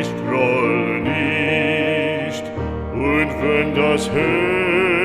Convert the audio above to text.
ich groll nicht, und wenn das Herz